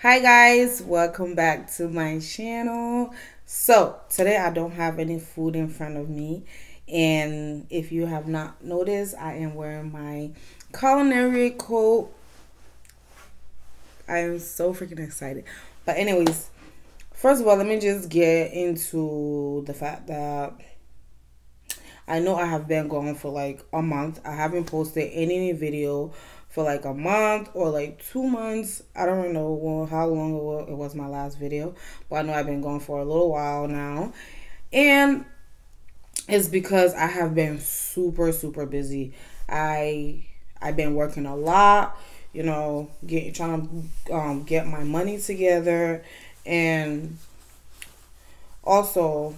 Hi guys, welcome back to my channel. So today I don't have any food in front of me and if you have not noticed I am wearing my culinary coat. I am so freaking excited. But anyways, first of all let me just get into the fact that I know I have been gone for like a month. I haven't posted any video for like a month or like two months. I don't know how long it was my last video, but I know I've been gone for a little while now. And it's because I have been super, super busy. I I've been working a lot, you know, get trying to um, get my money together and also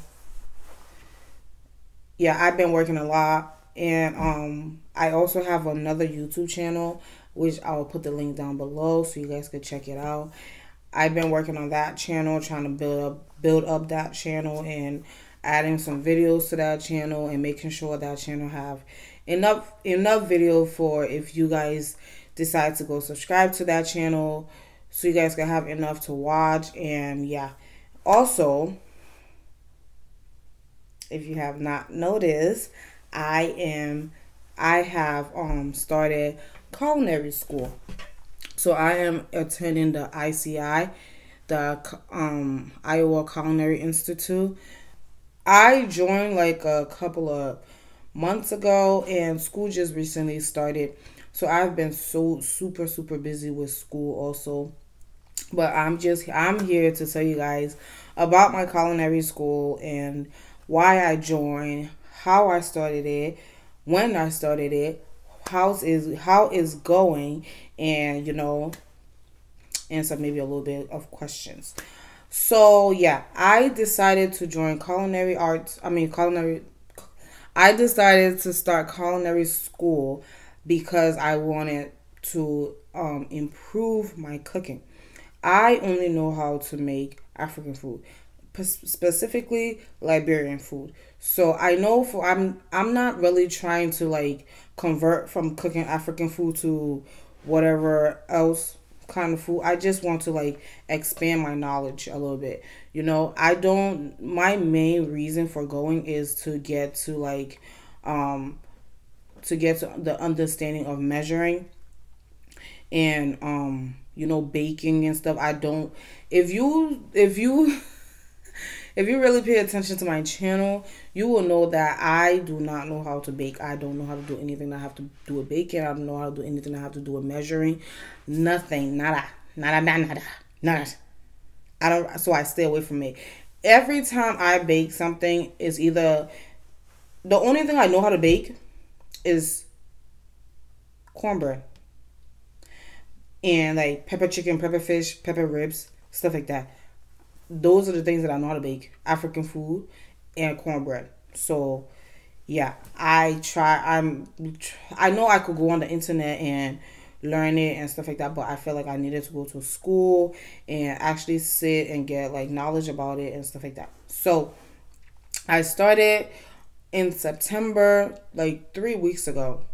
yeah, I've been working a lot and um I also have another YouTube channel which I'll put the link down below so you guys could check it out. I've been working on that channel trying to build up build up that channel and adding some videos to that channel and making sure that channel have enough enough video for if you guys decide to go subscribe to that channel so you guys can have enough to watch and yeah also if you have not noticed I am I have um started culinary school. So I am attending the ICI, the um Iowa Culinary Institute. I joined like a couple of months ago and school just recently started. So I've been so super super busy with school also. But I'm just I'm here to tell you guys about my culinary school and why I joined, how I started it, when I started it, how is how is going, and you know, answer maybe a little bit of questions. So yeah, I decided to join culinary arts. I mean culinary. I decided to start culinary school because I wanted to um, improve my cooking. I only know how to make African food specifically Liberian food. So I know for I'm I'm not really trying to like convert from cooking African food to whatever else kind of food. I just want to like expand my knowledge a little bit. You know, I don't my main reason for going is to get to like um to get to the understanding of measuring and um you know baking and stuff. I don't if you if you if you really pay attention to my channel, you will know that I do not know how to bake. I don't know how to do anything I have to do with baking. I don't know how to do anything I have to do with measuring. Nothing. Nada. Nada, nada, nada. Nada. I don't, so I stay away from it. Every time I bake something, is either, the only thing I know how to bake is cornbread. And like pepper chicken, pepper fish, pepper ribs, stuff like that those are the things that I know how to bake African food and cornbread. So, yeah, I try. I'm. I know I could go on the internet and learn it and stuff like that, but I feel like I needed to go to school and actually sit and get like knowledge about it and stuff like that. So, I started in September, like three weeks ago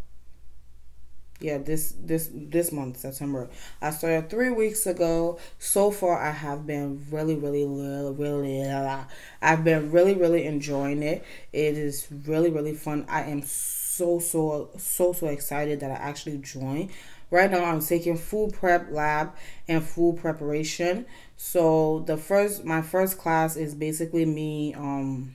yeah this this this month september. I started three weeks ago. So far i have been really really really really i've been really really enjoying it. It is really really fun. I am so so so so excited that i actually joined. Right now i'm taking food prep lab and food preparation. So the first my first class is basically me um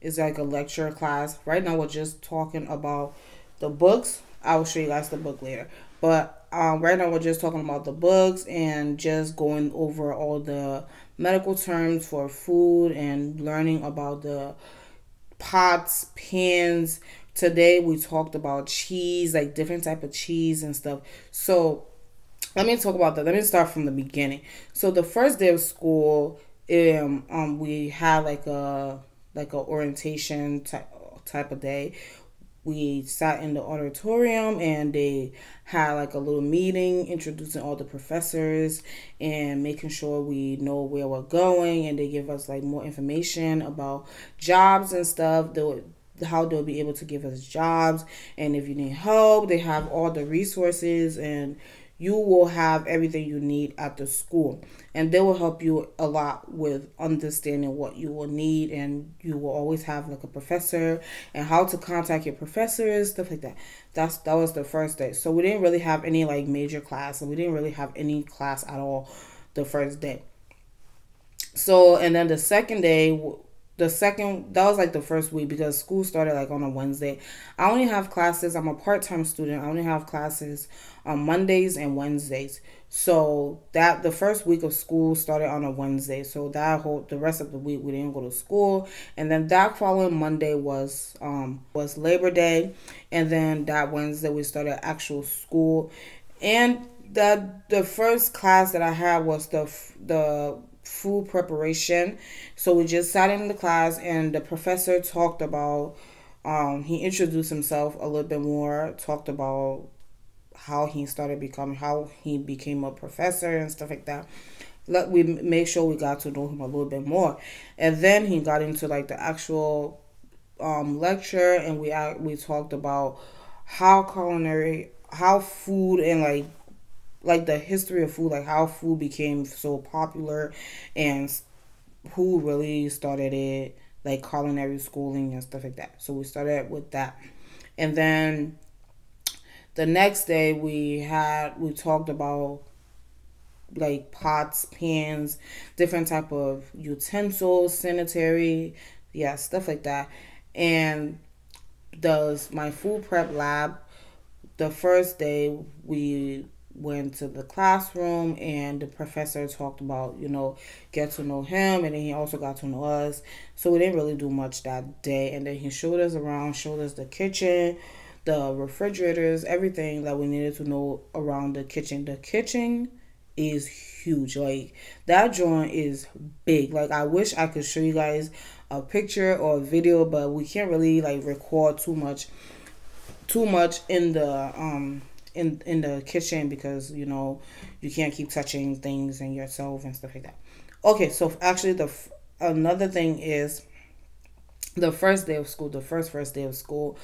is like a lecture class. Right now we're just talking about the books I will show you guys the book later. But um, right now we're just talking about the books and just going over all the medical terms for food and learning about the pots, pans. Today we talked about cheese, like different type of cheese and stuff. So let me talk about that. Let me start from the beginning. So the first day of school, um, um we had like a like a orientation type type of day we sat in the auditorium and they had like a little meeting introducing all the professors and making sure we know where we're going and they give us like more information about jobs and stuff. They'll, how they'll be able to give us jobs and if you need help they have all the resources and you will have everything you need at the school. And they will help you a lot with understanding what you will need. And you will always have like a professor and how to contact your professors, stuff like that. That's that was the first day. So we didn't really have any like major class, and we didn't really have any class at all the first day. So and then the second day the second that was like the first week because school started like on a Wednesday. I only have classes. I'm a part time student. I only have classes on Mondays and Wednesdays. So that the first week of school started on a Wednesday. So that whole the rest of the week we didn't go to school. And then that following Monday was um was Labor Day, and then that Wednesday we started actual school. And that the first class that I had was the the food preparation. So we just sat in the class and the professor talked about um, he introduced himself a little bit more, talked about how he started becoming how he became a professor and stuff like that. Let we make sure we got to know him a little bit more. And then he got into like the actual um, lecture and we we talked about how culinary how food and like like the history of food, like how food became so popular and who really started it, like culinary schooling and stuff like that. So we started with that. And then the next day we had we talked about like pots, pans, different type of utensils, sanitary, yeah, stuff like that. And does my food prep lab the first day we went to the classroom and the professor talked about you know get to know him and then he also got to know us. So we didn't really do much that day. And then he showed us around showed us the kitchen the refrigerators everything that we needed to know around the kitchen. The kitchen is huge. Like that joint is big. Like i wish i could show you guys a picture or a video but we can't really like record too much too much in the um in in the kitchen because you know you can't keep touching things and yourself and stuff like that. Okay, so actually the another thing is the first day of school, the first first day of school,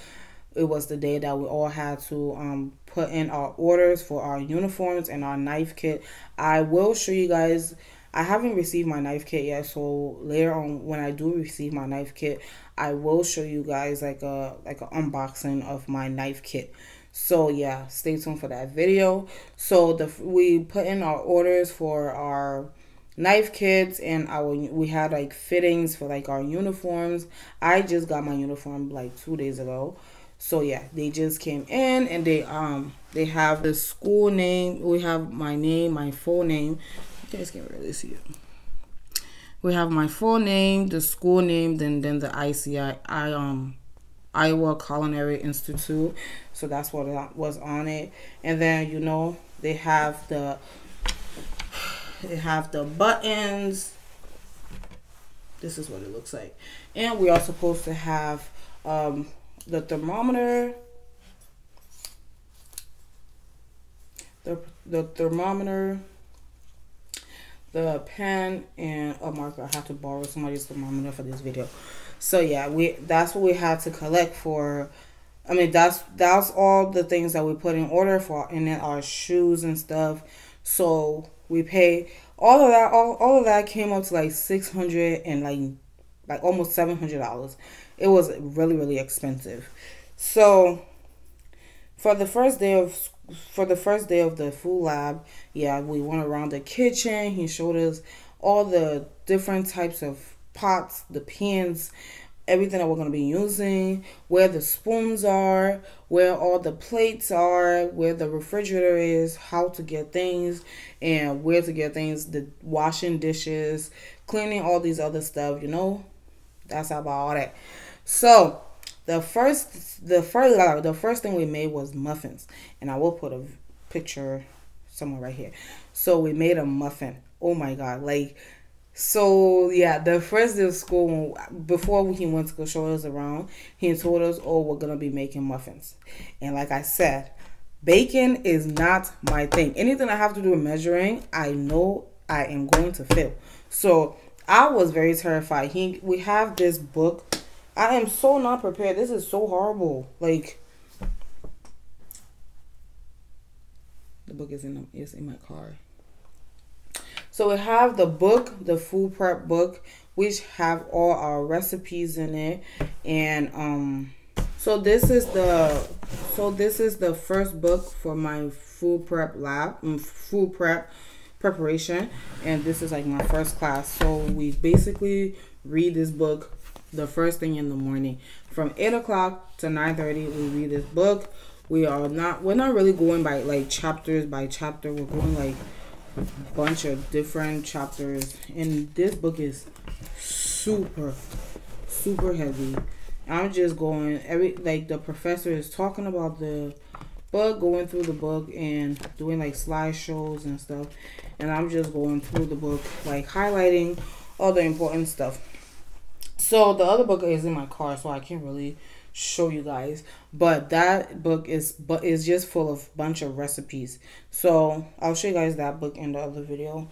it was the day that we all had to um put in our orders for our uniforms and our knife kit. I will show you guys I haven't received my knife kit yet, so later on when I do receive my knife kit, I will show you guys like a like an unboxing of my knife kit. So yeah, stay tuned for that video. So the we put in our orders for our knife kits and our we had like fittings for like our uniforms. I just got my uniform like 2 days ago. So yeah, they just came in and they um they have the school name. We have my name, my full name. You guys can't really see it. We have my full name, the school name, then then the ICI I um Iowa Culinary Institute. So that's what was on it. And then, you know, they have the they have the buttons. This is what it looks like. And we are supposed to have um, the thermometer. The, the thermometer, the pen, and a marker. I have to borrow somebody's thermometer for this video. So yeah, we that's what we had to collect for. I mean, that's that's all the things that we put in order for, and then our shoes and stuff. So we pay all of that. All, all of that came up to like six hundred and like like almost seven hundred dollars. It was really really expensive. So for the first day of for the first day of the food lab, yeah, we went around the kitchen. He showed us all the different types of pots, the pans, everything that we're going to be using, where the spoons are, where all the plates are, where the refrigerator is, how to get things, and where to get things, the washing dishes, cleaning all these other stuff, you know. That's about all that. So, the first the first the first thing we made was muffins, and I will put a picture somewhere right here. So, we made a muffin. Oh my god, like so yeah, the first day of school, before he went to go show us around, he told us, "Oh, we're gonna be making muffins," and like I said, baking is not my thing. Anything I have to do with measuring, I know I am going to fail. So I was very terrified. He, we have this book. I am so not prepared. This is so horrible. Like The book is in is in my car. So we have the book, the food prep book, which have all our recipes in it, and um, so this is the so this is the first book for my food prep lab, mm, food prep preparation, and this is like my first class. So we basically read this book the first thing in the morning from eight o'clock to nine thirty. We read this book. We are not we're not really going by like chapters by chapter. We're going like bunch of different chapters. And this book is super super heavy. I'm just going every like the professor is talking about the book going through the book and doing like slideshows and stuff. And i'm just going through the book like highlighting all the important stuff. So the other book is in my car so i can't really show you guys. But that book is but is just full of bunch of recipes. So i'll show you guys that book in the other video.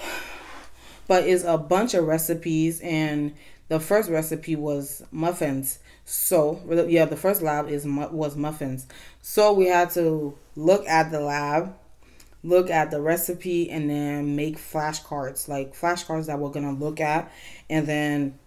But it's a bunch of recipes and the first recipe was muffins. So yeah the first lab is was muffins. So we had to look at the lab look at the recipe and then make flashcards like flashcards that we're gonna look at and then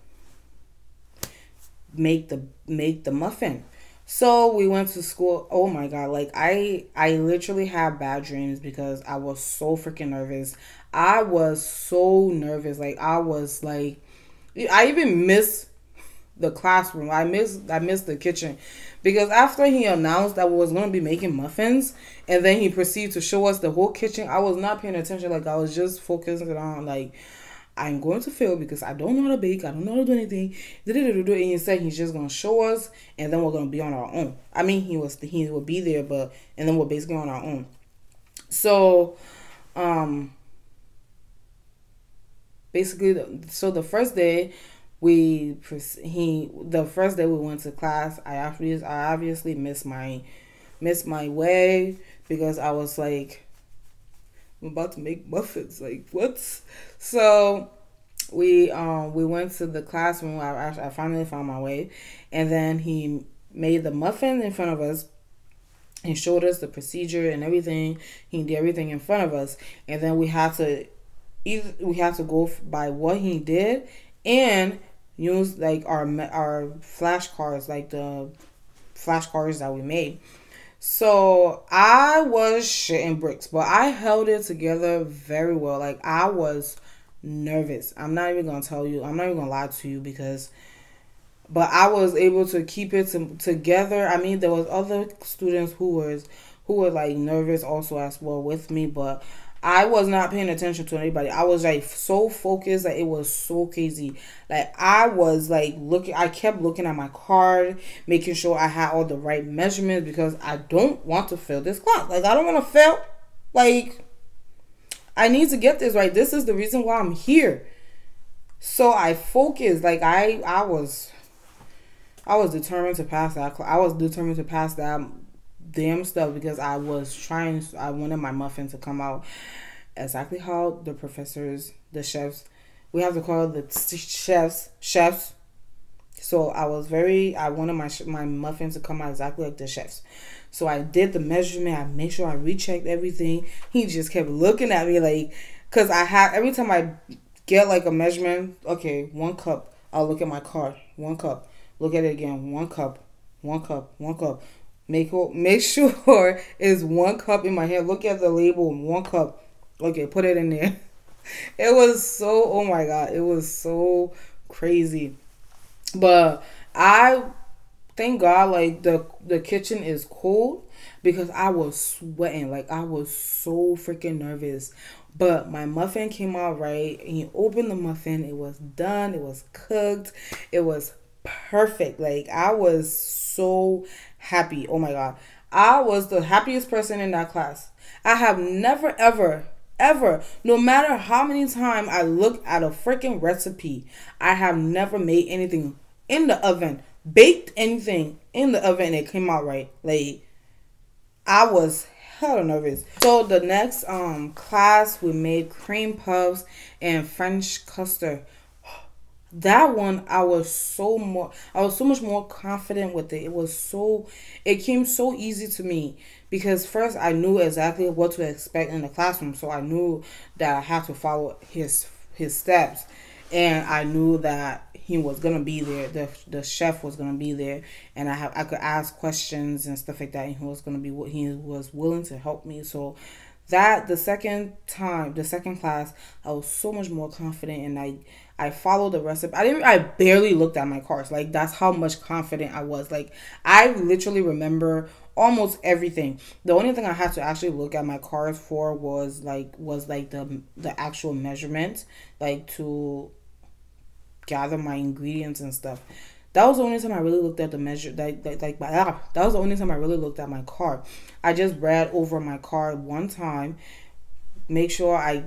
make the make the muffin. So we went to school. Oh my god, like I I literally had bad dreams because I was so freaking nervous. I was so nervous. Like I was like I even missed the classroom. I missed I missed the kitchen because after he announced that we was gonna be making muffins and then he proceeded to show us the whole kitchen, I was not paying attention. Like I was just focusing on like I'm going to fail because I don't know how to bake. I don't know how to do anything. And he said he's just gonna show us, and then we're gonna be on our own. I mean, he was he will be there, but and then we're basically on our own. So, um, basically, so the first day we he the first day we went to class, I obviously I obviously missed my missed my way because I was like I'm about to make muffins. Like what? So we um we went to the classroom. I I finally found my way, and then he made the muffin in front of us. and showed us the procedure and everything. He did everything in front of us, and then we had to either we had to go by what he did and use like our our flashcards, like the flashcards that we made. So I was shitting bricks, but I held it together very well. Like I was nervous. I'm not even gonna tell you. I'm not even gonna lie to you because, but I was able to keep it to, together. I mean, there was other students who was who were like nervous also as well with me, but I was not paying attention to anybody. I was like so focused that it was so crazy. Like I was like looking I kept looking at my card, making sure I had all the right measurements because I don't want to fail this class. Like I don't want to fail. Like I need to get this right. This is the reason why I'm here. So I focused like I I was I was determined to pass that. I was determined to pass that damn stuff because I was trying. I wanted my muffin to come out exactly how the professors, the chefs, we have to call the chefs chefs. So I was very. I wanted my my muffin to come out exactly like the chefs. So I did the measurement. I made sure I rechecked everything. He just kept looking at me like, cause I have every time I get like a measurement. Okay, one cup. I'll look at my card. One cup. Look at it again. One cup. One cup. One cup. Make make sure it's one cup in my hand. Look at the label, one cup. Okay, put it in there. It was so oh my god, it was so crazy. But I thank God like the the kitchen is cold because I was sweating. Like I was so freaking nervous. But my muffin came out right and you open the muffin, it was done, it was cooked, it was perfect. Like I was so happy. Oh my God. I was the happiest person in that class. I have never, ever, ever, no matter how many times I look at a freaking recipe, I have never made anything in the oven, baked anything in the oven, and it came out right. Like, I was hella nervous. So the next um class we made cream puffs and French custard that one I was so more I was so much more confident with it. It was so it came so easy to me because first I knew exactly what to expect in the classroom, so I knew that I had to follow his his steps, and I knew that he was gonna be there. The the chef was gonna be there, and I have I could ask questions and stuff like that. And he was gonna be what he was willing to help me. So that the second time, the second class, I was so much more confident, and I I followed the recipe. I didn't. I barely looked at my cards. Like that's how much confident I was. Like I literally remember almost everything. The only thing I had to actually look at my cards for was like was like the the actual measurement, like to gather my ingredients and stuff. That was the only time I really looked at the measure. Like, like, like that was the only time I really looked at my card. I just read over my card one time, make sure I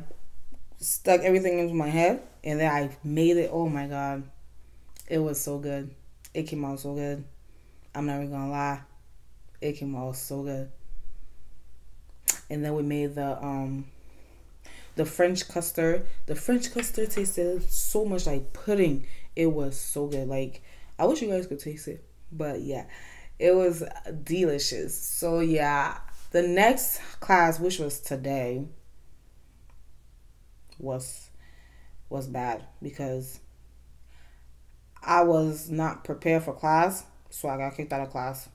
stuck everything into my head, and then I made it. Oh my god, it was so good. It came out so good. I'm not even gonna lie, it came out so good. And then we made the um the French custard. The French custard tasted so much like pudding. It was so good. Like I wish you guys could taste it, but yeah, it was delicious. So yeah, the next class, which was today, was was bad because I was not prepared for class, so I got kicked out of class.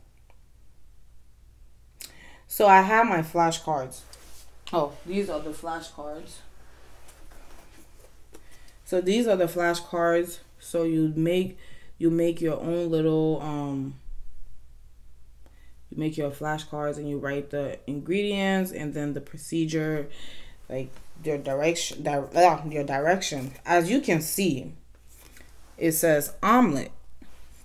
So I have my flashcards. Oh, these are the flashcards. So these are the flashcards. So you make you make your own little um you make your flashcards and you write the ingredients and then the procedure like your direction di- uh, your direction. As you can see it says omelet.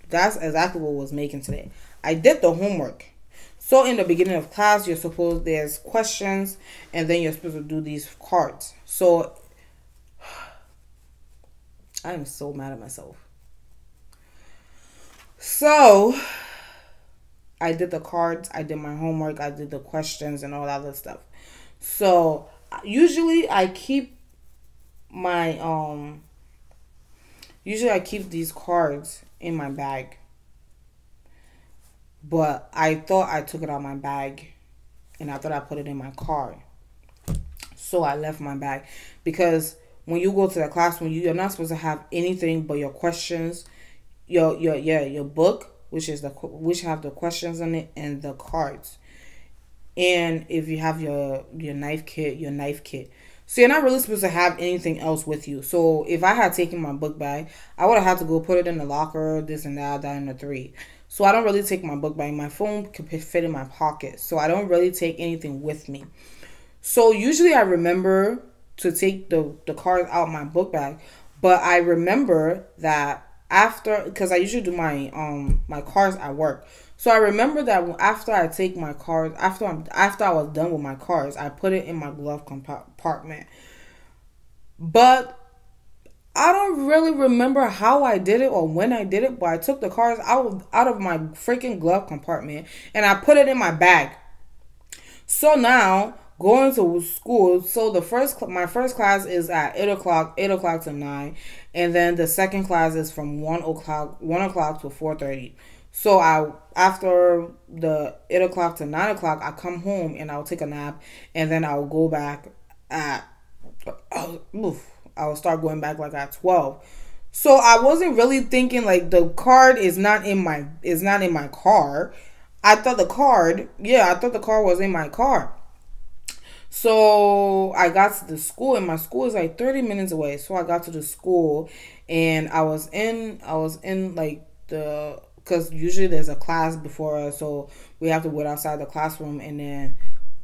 That's exactly what was making today. I did the homework. So in the beginning of class you're supposed there's questions and then you're supposed to do these cards. So i'm so mad at myself. So I did the cards, I did my homework, I did the questions and all that other stuff. So usually I keep my um usually I keep these cards in my bag. But I thought I took it out my bag and I thought I put it in my car. So I left my bag because when you go to the classroom, you're not supposed to have anything but your questions, your your yeah, your book, which is the which have the questions on it and the cards. And if you have your your knife kit, your knife kit. So you're not really supposed to have anything else with you. So if I had taken my book bag, I would have had to go put it in the locker, this and that, that and the three. So I don't really take my book bag. My phone could fit in my pocket. So I don't really take anything with me. So usually I remember to take the, the cards out my book bag. But I remember that after because I usually do my um my cards at work. So I remember that after I take my cards, after I'm after I was done with my cards, I put it in my glove compartment. But I don't really remember how I did it or when I did it, but I took the cards out out of my freaking glove compartment and I put it in my bag. So now going to school. So the first my first class is at eight o'clock, eight o'clock to nine, and then the second class is from one o'clock, one o'clock to four thirty. So I after the eight o'clock to nine o'clock, I come home and I'll take a nap, and then I'll go back at. Oh, oof, I'll start going back like at twelve. So I wasn't really thinking like the card is not in my is not in my car. I thought the card, yeah, I thought the car was in my car. So I got to the school, and my school is like 30 minutes away. So I got to the school, and I was in, I was in like the, because usually there's a class before us, so we have to wait outside the classroom, and then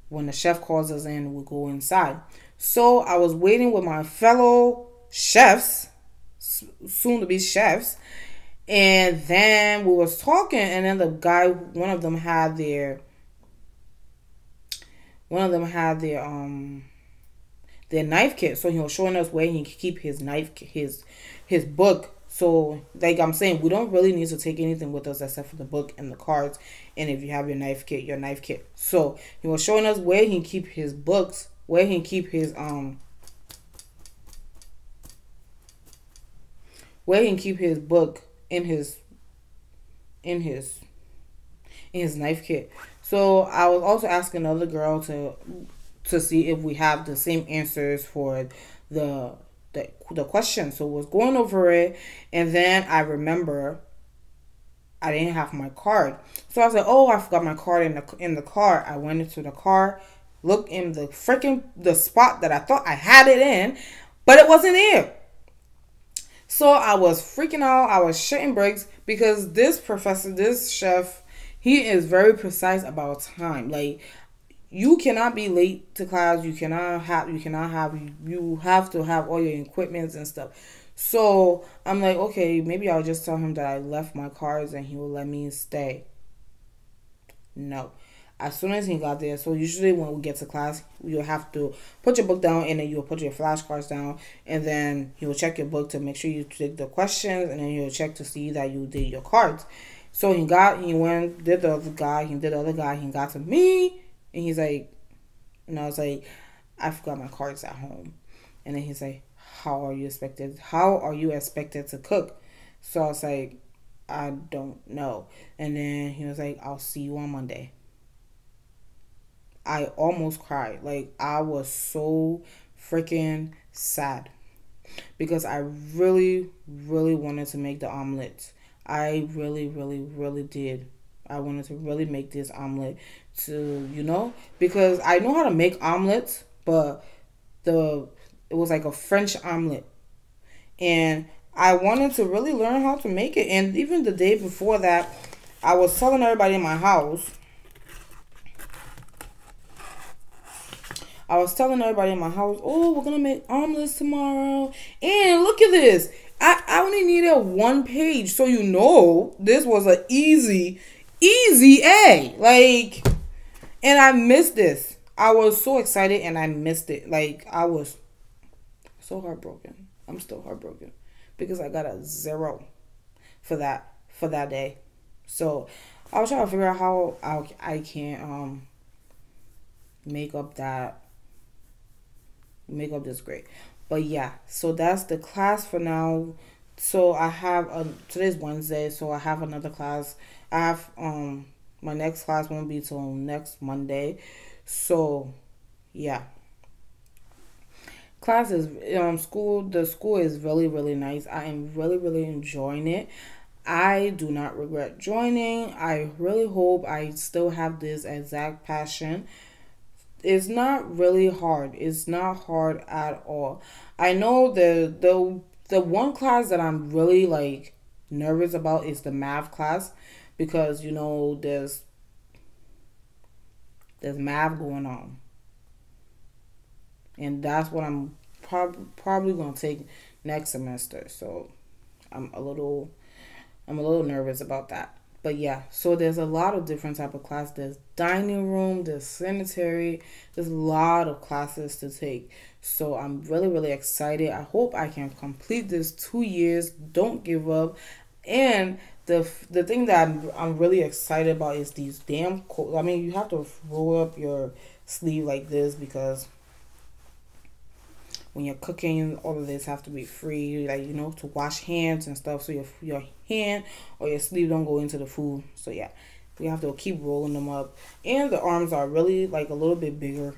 when the chef calls us in, we go inside. So I was waiting with my fellow chefs, soon to be chefs, and then we was talking, and then the guy, one of them had their one of them had their um their knife kit. So he was showing us where he can keep his knife his his book. So like I'm saying, we don't really need to take anything with us except for the book and the cards. And if you have your knife kit, your knife kit. So he was showing us where he can keep his books, where he can keep his um where he can keep his book in his in his in his knife kit. So I was also asking another girl to to see if we have the same answers for the the the question. So was going over it, and then I remember I didn't have my card. So I was like, "Oh, I forgot my card in the in the car." I went into the car, looked in the freaking the spot that I thought I had it in, but it wasn't there. So I was freaking out. I was shitting bricks because this professor, this chef, he is very precise about time. Like you cannot be late to class. You cannot have. You cannot have. You, have to have all your equipments and stuff. So I'm like, okay, maybe I'll just tell him that I left my cards and he will let me stay. No. As soon as he got there, so usually when we get to class, you'll have to put your book down and then you'll put your flashcards down and then he will check your book to make sure you take the questions and then he'll check to see that you did your cards. So he got, he went, did the other guy, he did the other guy, he got to me and he's like, and I was like, I forgot my cards at home. And then he's like, how are you expected how are you expected to cook? So i was like i don't know. And then he was like i'll see you on monday. I almost cried. Like i was so freaking sad. Because i really really wanted to make the omelets. I really really really did i wanted to really make this omelet to you know because i know how to make omelets but the it was like a French omelet. And I wanted to really learn how to make it. And even the day before that, I was telling everybody in my house. I was telling everybody in my house, oh, we're gonna make omelets tomorrow. And look at this. I, I only needed one page. So you know this was an easy, easy A. Like, and I missed this. I was so excited and I missed it. Like I was so heartbroken. I'm still heartbroken because I got a zero for that for that day. So I was trying to figure out how I, I can um make up that make up this grade. But yeah, so that's the class for now. So I have a today's Wednesday, so I have another class. I have um my next class won't be till next Monday. So yeah. Class is um school the school is really really nice. I am really really enjoying it. I do not regret joining. I really hope i still have this exact passion. It's not really hard. It's not hard at all. I know the the the one class that i'm really like nervous about is the math class because you know there's there's math going on and that's what I'm prob- probably going to take next semester. So I'm a little I'm a little nervous about that. But yeah, so there's a lot of different type of class. There's dining room, there's sanitary, there's a lot of classes to take. So I'm really really excited. I hope I can complete this 2 years. Don't give up. And the the thing that I'm, I'm really excited about is these damn co- I mean, you have to roll up your sleeve like this because when you're cooking, all of this have to be free, like you know, to wash hands and stuff, so your your hand or your sleeve don't go into the food. So yeah, we have to keep rolling them up, and the arms are really like a little bit bigger.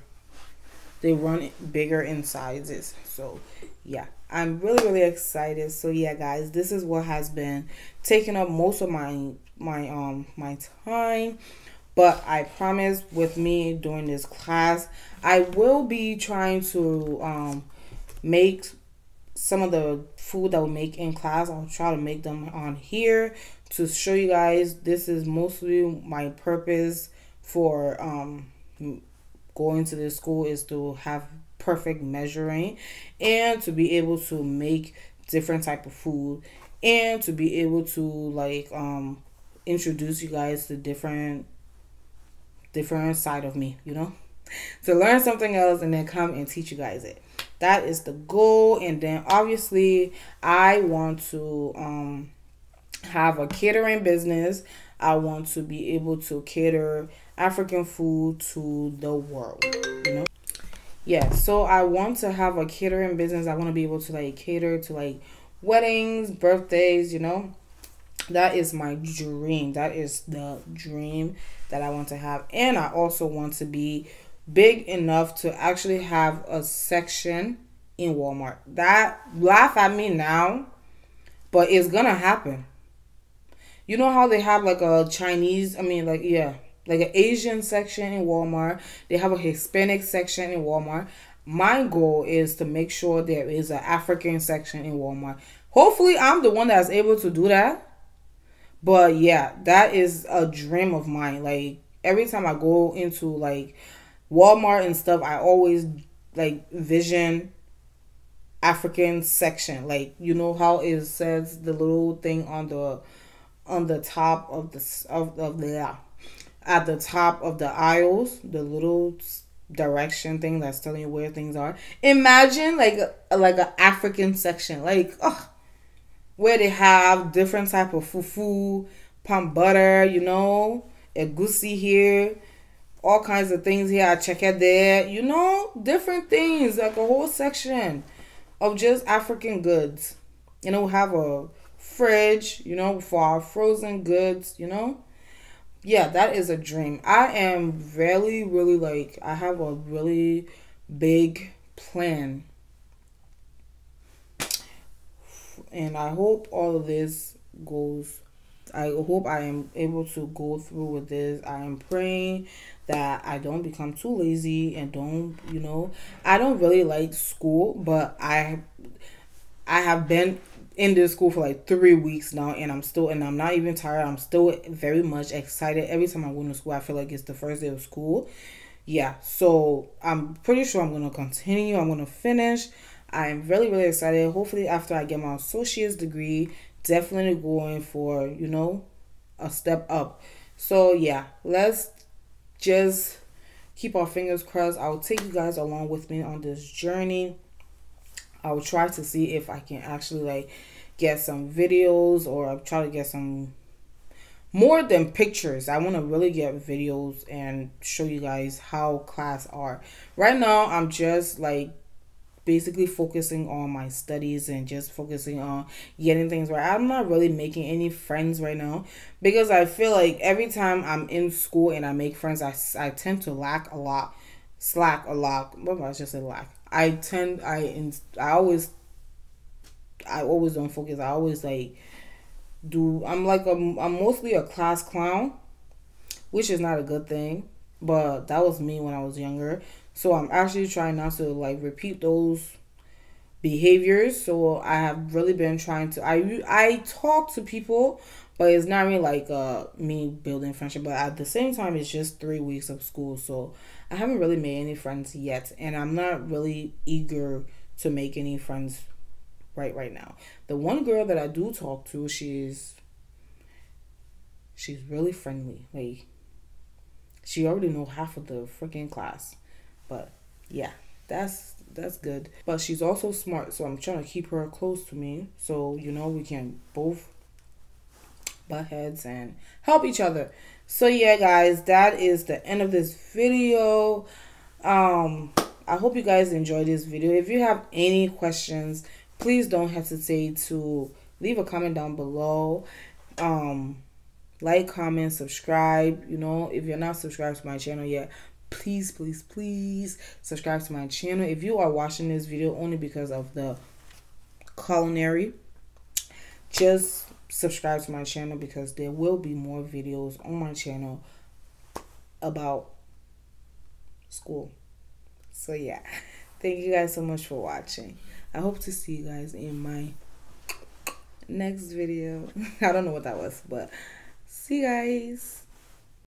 They run bigger in sizes, so yeah, I'm really really excited. So yeah, guys, this is what has been taking up most of my my um my time but I promise with me doing this class, I will be trying to um, make some of the food that we make in class. I'll try to make them on here to show you guys. This is mostly my purpose for um, going to this school is to have perfect measuring and to be able to make different type of food and to be able to like um introduce you guys to different different side of me you know? To learn something else and then come and teach you guys it. That is the goal. And then obviously i want to um have a catering business. I want to be able to cater african food to the world yeah so i want to have a catering business i want to be able to like cater to like weddings birthdays you know that is my dream that is the dream that I want to have. And I also want to be big enough to actually have a section in Walmart. That laugh at me now, but it's gonna happen. You know how they have like a Chinese, I mean like yeah, like an Asian section in Walmart. They have a Hispanic section in Walmart. My goal is to make sure there is an African section in Walmart. Hopefully, I'm the one that's able to do that. But yeah, that is a dream of mine. Like every time I go into like Walmart and stuff, I always like vision African section. Like you know how it says the little thing on the on the top of the of of the at the top of the aisles, the little direction thing that's telling you where things are. Imagine like like an African section, like oh, where they have different type of fufu, palm butter, you know, egusi here, all kinds of things here. I check it there, you know, different things like a whole section of just African goods. You know, have a fridge, you know, for our frozen goods, you know yeah, that is a dream. I am really, really like, I have a really big plan. And I hope all of this goes. I hope I am able to go through with this. I am praying that I don't become too lazy and don't, you know, I don't really like school, but I I have been in this school for like three weeks now and I'm still and I'm not even tired. I'm still very much excited. Every time I go to school I feel like it's the first day of school. Yeah, so I'm pretty sure I'm gonna continue. I'm gonna finish. I'm really, really excited. Hopefully after I get my associate's degree, definitely going for, you know, a step up. So yeah, let's just keep our fingers crossed. I'll take you guys along with me on this journey. I will try to see if I can actually like get some videos or I'll try to get some more than pictures. I want to really get videos and show you guys how class are. Right now, I'm just like basically focusing on my studies and just focusing on getting things right. I'm not really making any friends right now because I feel like every time I'm in school and I make friends, I, I tend to lack a lot, slack a lot. What I just say lack? I tend I I always I always don't focus. I always like do I'm like a, I'm mostly a class clown, which is not a good thing, but that was me when I was younger. So I'm actually trying not to like repeat those behaviors. So I have really been trying to I I talk to people, but it's not really like uh me building friendship. But at the same time, it's just three weeks of school, so I haven't really made any friends yet, and I'm not really eager to make any friends right right now. The one girl that I do talk to, she's she's really friendly. Like she already know half of the freaking class. But yeah, that's that's good. But she's also smart, so I'm trying to keep her close to me so you know we can both butt heads and help each other. So yeah, guys, that is the end of this video. Um, I hope you guys enjoyed this video. If you have any questions, please don't hesitate to leave a comment down below. Um, like, comment, subscribe. You know, if you're not subscribed to my channel yet, please, please, please subscribe to my channel. If you are watching this video only because of the culinary, just subscribe to my channel because there will be more videos on my channel about school. So yeah, thank you guys so much for watching. I hope to see you guys in my next video. I don't know what that was, but see you guys.